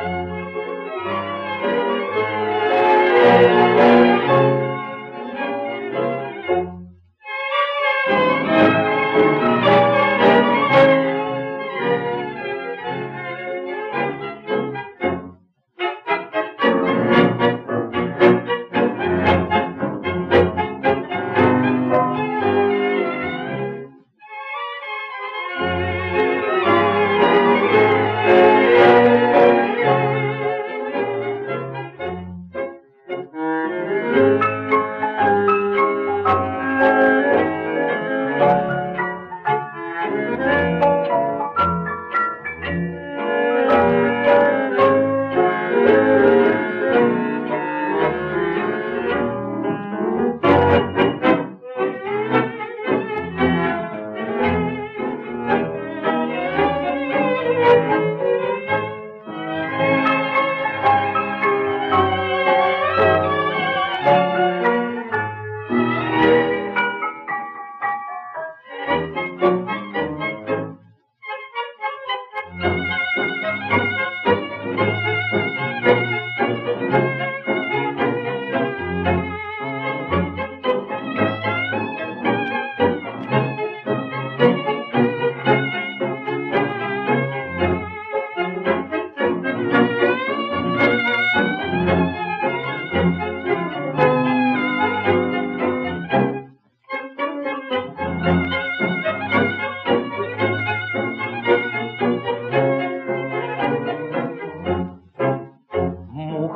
Música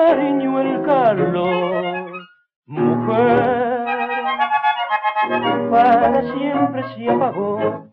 cariño el calor. Mujer, para siempre se apagó.